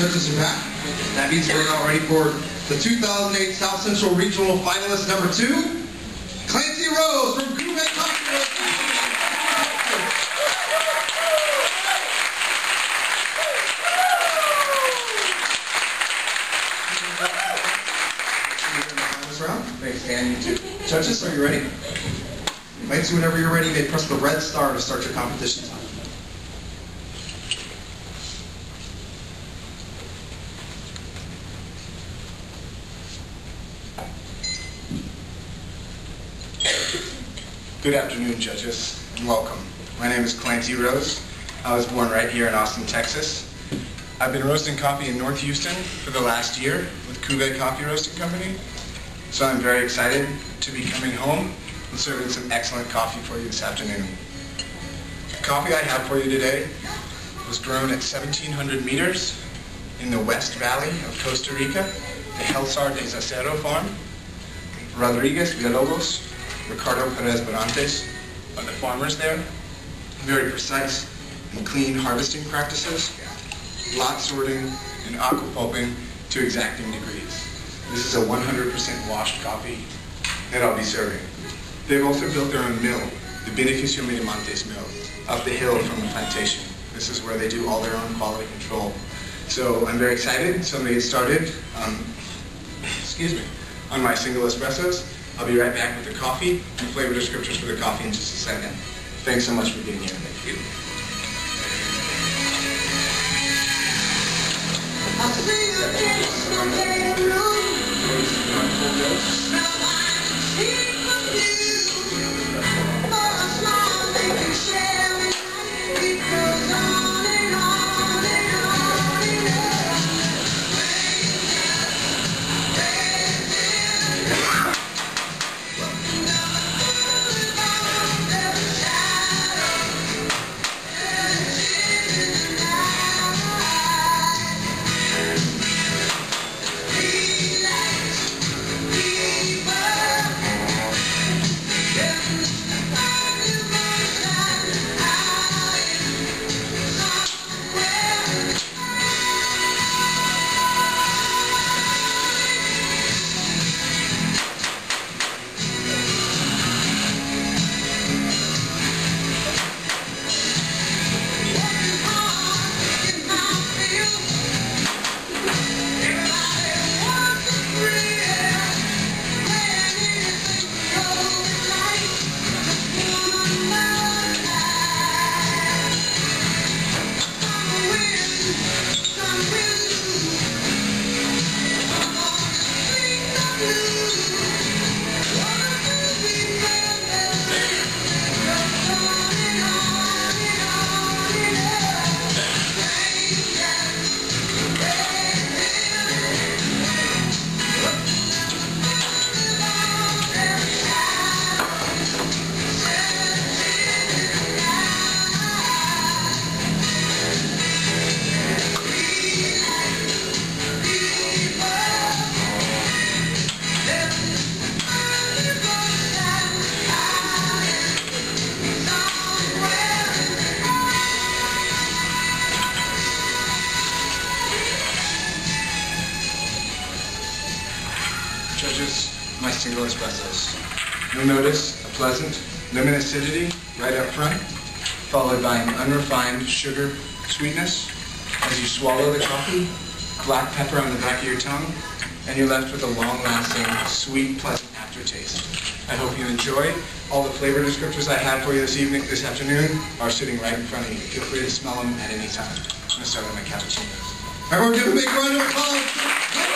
judges are back. That means we're now ready for the 2008 South Central Regional Finalist number two, Clancy Rose from Coffee Roasters. Thanks, Dan. Judges, are you ready? Clancy, whenever you're ready, you may press the red star to start your competition time. Good afternoon, judges, and welcome. My name is Clancy Rose. I was born right here in Austin, Texas. I've been roasting coffee in North Houston for the last year with Cuvée Coffee Roasting Company. So I'm very excited to be coming home and serving some excellent coffee for you this afternoon. The coffee I have for you today was grown at 1,700 meters in the West Valley of Costa Rica, the Helsar de Zarcero farm. Rodriguez Villalobos, Ricardo Perez Barrantes are the farmers there. Very precise and clean harvesting practices, lot sorting and aquapulping to exacting degrees. This is a 100% washed coffee that I'll be serving. They've also built their own mill, the Beneficio Miramontes mill, up the hill from the plantation. This is where they do all their own quality control. So I'm very excited. So to get started. Um, excuse me on my single espressos. I'll be right back with the coffee and the flavor descriptors for the coffee in just a second. Thanks so much for being here. Thank you. I see you in my bedroom. Now I can see My single espressos. You'll notice a pleasant lemon acidity right up front, followed by an unrefined sugar sweetness. As you swallow the coffee, black pepper on the back of your tongue, and you're left with a long-lasting, sweet, pleasant aftertaste. I hope you enjoy. All the flavor descriptors I have for you this evening, this afternoon, are sitting right in front of you. Feel free to smell them at any time. I'm going to start with my cappuccinos. Everyone give a big round of applause.